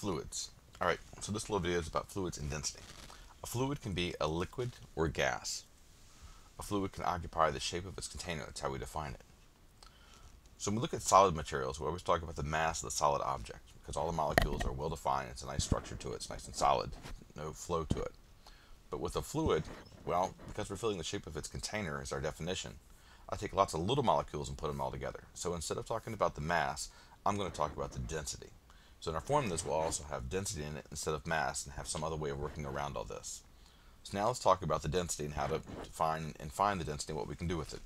Fluids. Alright, so this little video is about fluids and density. A fluid can be a liquid or gas. A fluid can occupy the shape of its container, that's how we define it. So when we look at solid materials, we always talk about the mass of the solid object because all the molecules are well defined, it's a nice structure to it, it's nice and solid, no flow to it. But with a fluid, well, because we're filling the shape of its container is our definition, I take lots of little molecules and put them all together. So instead of talking about the mass, I'm going to talk about the density. So in our formulas, we'll also have density in it instead of mass and have some other way of working around all this. So now let's talk about the density and how to define and find the density and what we can do with it.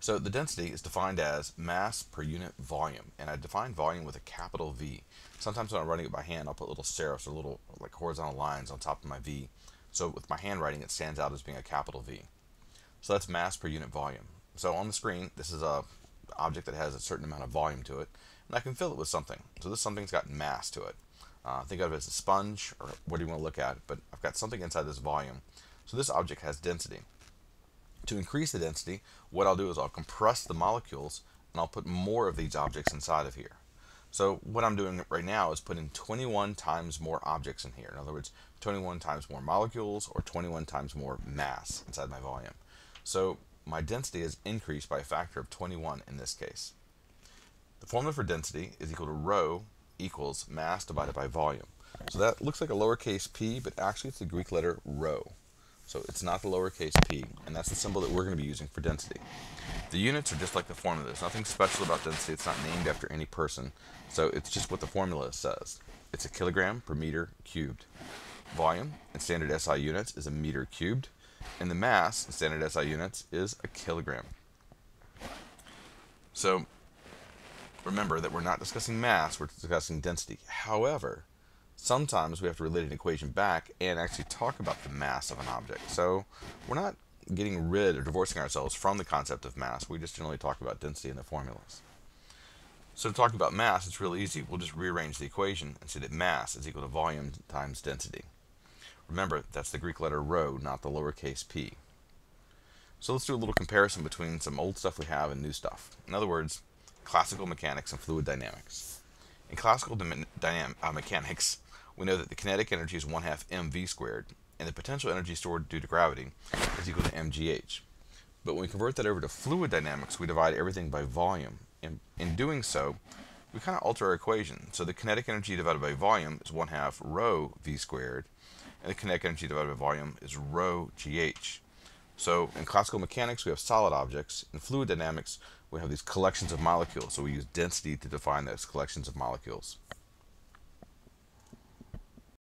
So the density is defined as mass per unit volume, and I define volume with a capital V. Sometimes when I'm writing it by hand, I'll put little serifs or little like horizontal lines on top of my V. So with my handwriting, it stands out as being a capital V. So that's mass per unit volume. So on the screen, this is a object that has a certain amount of volume to it, and I can fill it with something. So this something's got mass to it. Uh, think of it as a sponge, or what do you want to look at, but I've got something inside this volume. So this object has density. To increase the density, what I'll do is I'll compress the molecules, and I'll put more of these objects inside of here. So what I'm doing right now is putting 21 times more objects in here. In other words, 21 times more molecules or 21 times more mass inside my volume. So my density is increased by a factor of 21 in this case. The formula for density is equal to rho equals mass divided by volume. So that looks like a lowercase p, but actually it's the Greek letter rho. So it's not the lowercase p, and that's the symbol that we're going to be using for density. The units are just like the formula. There's nothing special about density. It's not named after any person. So it's just what the formula says. It's a kilogram per meter cubed. Volume in standard SI units is a meter cubed and the mass in standard SI units is a kilogram. So remember that we're not discussing mass, we're discussing density. However, sometimes we have to relate an equation back and actually talk about the mass of an object. So we're not getting rid or divorcing ourselves from the concept of mass, we just generally talk about density in the formulas. So to talk about mass, it's really easy. We'll just rearrange the equation and see that mass is equal to volume times density. Remember, that's the Greek letter rho, not the lowercase p. So let's do a little comparison between some old stuff we have and new stuff. In other words, classical mechanics and fluid dynamics. In classical dynam uh, mechanics, we know that the kinetic energy is 1 half mv squared, and the potential energy stored due to gravity is equal to mgh. But when we convert that over to fluid dynamics, we divide everything by volume. And in doing so, we kind of alter our equation. So the kinetic energy divided by volume is 1 half rho v squared, and the kinetic energy divided by volume is rho gh. So in classical mechanics, we have solid objects. In fluid dynamics, we have these collections of molecules. So we use density to define those collections of molecules.